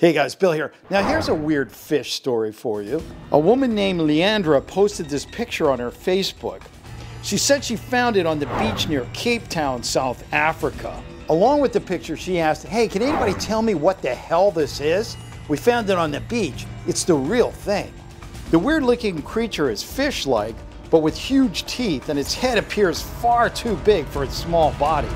Hey guys, Bill here. Now here's a weird fish story for you. A woman named Leandra posted this picture on her Facebook. She said she found it on the beach near Cape Town, South Africa. Along with the picture, she asked, hey, can anybody tell me what the hell this is? We found it on the beach. It's the real thing. The weird looking creature is fish-like, but with huge teeth, and its head appears far too big for its small body.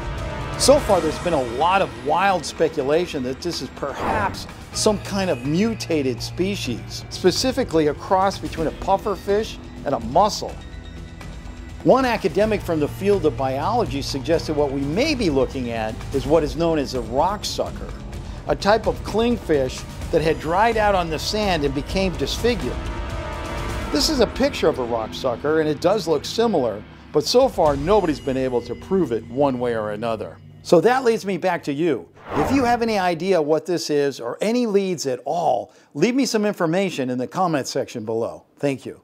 So far, there's been a lot of wild speculation that this is perhaps some kind of mutated species, specifically a cross between a pufferfish and a mussel. One academic from the field of biology suggested what we may be looking at is what is known as a rock sucker, a type of clingfish that had dried out on the sand and became disfigured. This is a picture of a rock sucker and it does look similar, but so far nobody's been able to prove it one way or another. So that leads me back to you. If you have any idea what this is or any leads at all, leave me some information in the comment section below. Thank you.